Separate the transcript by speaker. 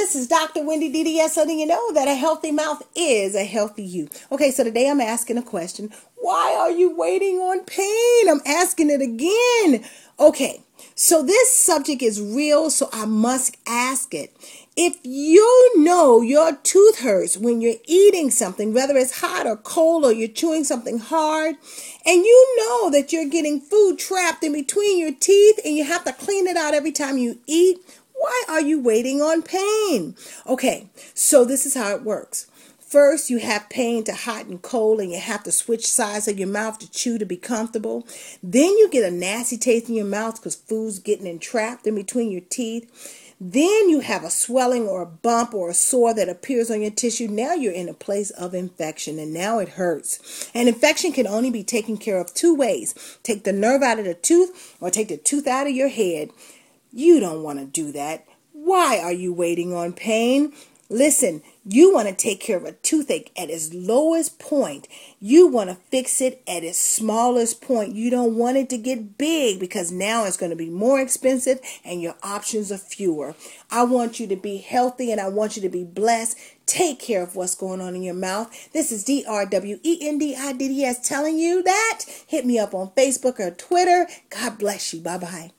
Speaker 1: this is Dr. Wendi DDS letting you know that a healthy mouth is a healthy you. Okay, so today I'm asking a question. Why are you waiting on pain? I'm asking it again. Okay, so this subject is real, so I must ask it. If you know your tooth hurts when you're eating something, whether it's hot or cold or you're chewing something hard, and you know that you're getting food trapped in between your teeth and you have to clean it out every time you eat, why are you waiting on pain? Okay, so this is how it works. First, you have pain to hot and cold, and you have to switch sides of your mouth to chew to be comfortable. Then you get a nasty taste in your mouth because food's getting entrapped in between your teeth. Then you have a swelling or a bump or a sore that appears on your tissue. Now you're in a place of infection and now it hurts. An infection can only be taken care of two ways take the nerve out of the tooth or take the tooth out of your head. You don't want to do that. Why are you waiting on pain? Listen, you want to take care of a toothache at its lowest point. You want to fix it at its smallest point. You don't want it to get big because now it's going to be more expensive and your options are fewer. I want you to be healthy and I want you to be blessed. Take care of what's going on in your mouth. This is D R W E N D I D D S telling you that. Hit me up on Facebook or Twitter. God bless you. Bye bye.